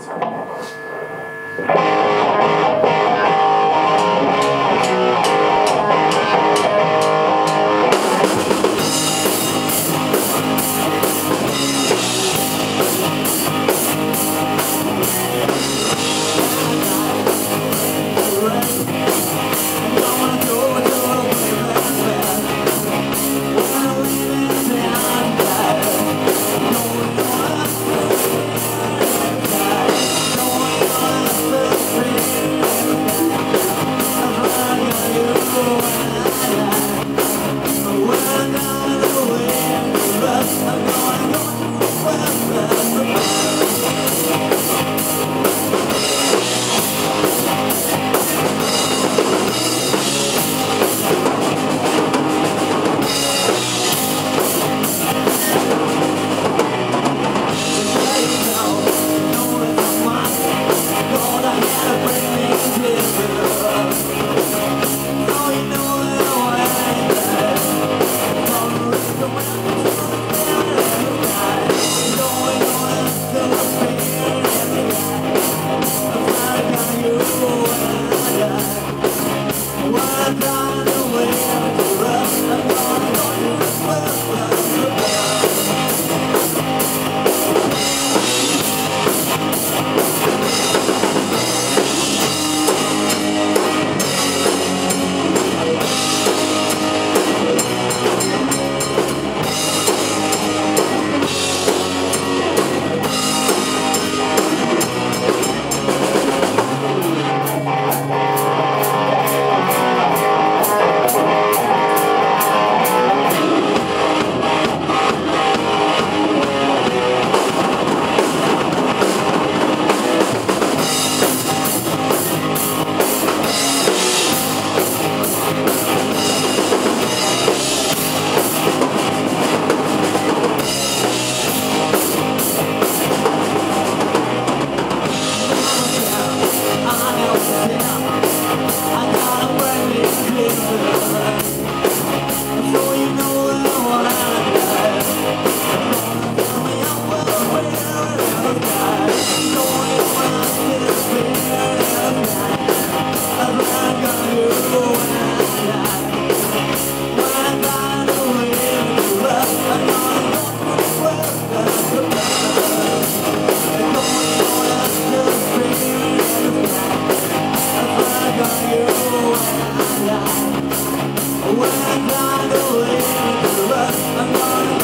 So blah, blah. Oh.